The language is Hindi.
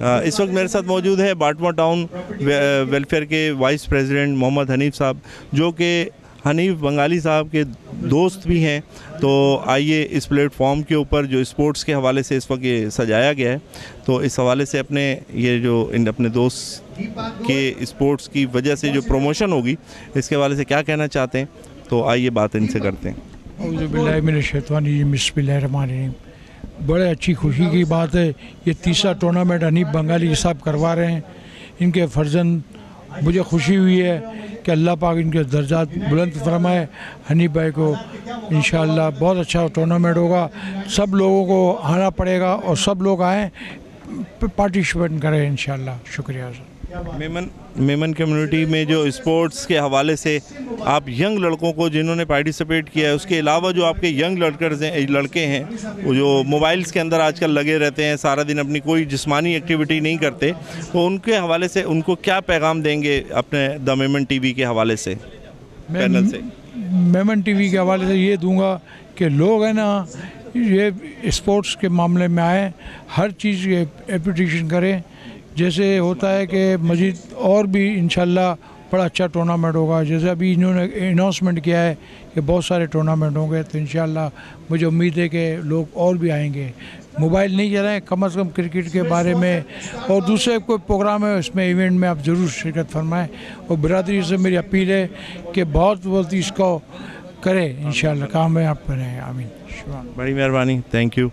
इस वक्त मेरे साथ मौजूद है बाटवा टाउन वेलफेयर के वाइस प्रेसिडेंट मोहम्मद हनीफ साहब, जो कि हनीफ बंगाली साहब के दोस्त भी हैं। तो आइए इस प्लेटफॉर्म के ऊपर जो स्पोर्ट्स के हवाले से इस वक्त ये सजाया गया है तो इस हवाले से अपने ये जो इन, अपने दोस्त के स्पोर्ट्स की वजह से जो प्रमोशन होगी, इसके हवाले से क्या कहना चाहते हैं? तो आइए बात इनसे करते हैं। बड़े अच्छी खुशी की बात है। ये तीसरा टूर्नामेंट हनीफ बंगाली साहब करवा रहे हैं। इनके फर्जन मुझे खुशी हुई है कि अल्लाह पाक इनके दर्जात बुलंद फरमाए। हनीफ भाई को इन बहुत अच्छा टूर्नामेंट होगा। सब लोगों को आना पड़ेगा और सब लोग आएँ पार्टिसिपेट करें इन शुक्रिया सर। मेमन मेमन कम्युनिटी में जो स्पोर्ट्स के हवाले से आप यंग लड़कों को जिन्होंने पार्टिसिपेट किया है उसके अलावा जो आपके यंग लड़कर हैं लड़के हैं वो जो मोबाइल्स के अंदर आजकल लगे रहते हैं सारा दिन अपनी कोई जिस्मानी एक्टिविटी नहीं करते तो उनके हवाले से उनको क्या पैगाम देंगे अपने द मेमन टीवी के हवाले से? पैनल से। मेमन टीवी के हवाले से ये दूँगा कि लोग हैं ना ये स्पोर्ट्स के मामले में आए हर चीज़ के एप्लीकेशन करें। जैसे होता है कि मजीद और भी इन बड़ा अच्छा टूर्नामेंट होगा। जैसे अभी इन्होंने अनाउंसमेंट किया है कि बहुत सारे टूर्नामेंट होंगे तो इन मुझे उम्मीद है कि लोग और भी आएँगे। मोबाइल नहीं चलाएँ, कम अज़ कम क्रिकेट के बारे में और दूसरे कोई प्रोग्राम है, उसमें इवेंट में आप ज़रूर शिरकत फरमाएँ। और बरदरी से मेरी अपील है कि बहुत बहुत इसको करें। इन शाम आप करें आमीन बड़ी मेहरबानी। Thank you